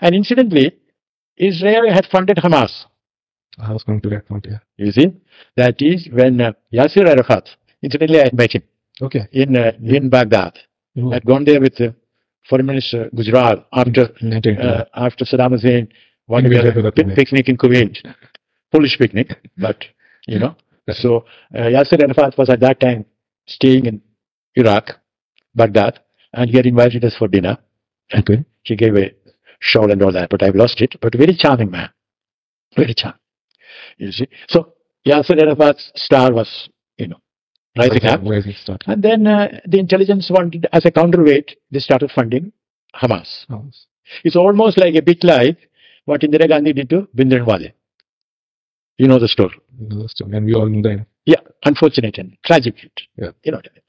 And incidentally, Israel had funded Hamas. I was going to that point. Yeah. You see, that is when uh, Yasser Arafat, incidentally, I met him Okay. in uh, in Baghdad. Oh, I'd gone there with uh, Foreign Minister Gujral after uh, after Saddam Hussein One Invited to a the pi- picnic. picnic in Kuwait, Polish picnic, but you know. So uh, Yasser Arafat was at that time staying in Iraq, Baghdad, and he had invited us for dinner. okay. He gave a shawl and all that, but I've lost it. But very charming man, very charming. You see, so Yasser Arafat's star was, you know, rising up. Rising start. And then uh, the intelligence wanted, as a counterweight, they started funding Hamas. House. It's almost like a bit like what Indira Gandhi did to Bhindranwale. You know the story. And we all know that. Yeah, unfortunate and tragic. Yeah. You know what I mean.